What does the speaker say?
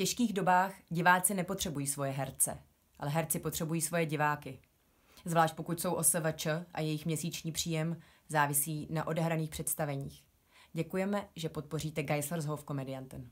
těžkých dobách diváci nepotřebují svoje herce, ale herci potřebují svoje diváky. Zvlášť pokud jsou OSVČ a jejich měsíční příjem závisí na odehraných představeních. Děkujeme, že podpoříte Geislershof komedianten.